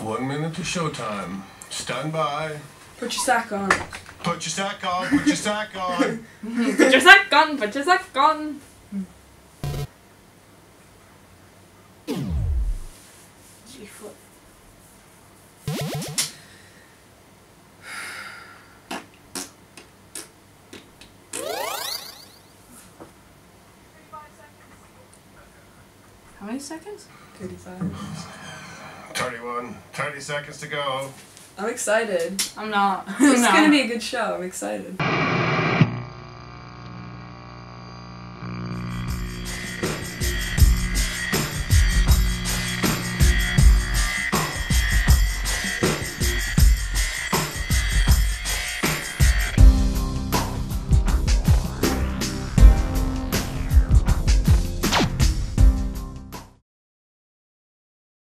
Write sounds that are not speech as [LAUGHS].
One minute to showtime. Stand by. Put your sack on. Put your sack on. Put your sack on. [LAUGHS] Put your sack on, put your sack on. G-foot. How many seconds? 35. [LAUGHS] 31. 30 seconds to go. I'm excited. I'm not. [LAUGHS] It's No. gonna be a good show. I'm excited.